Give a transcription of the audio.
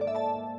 You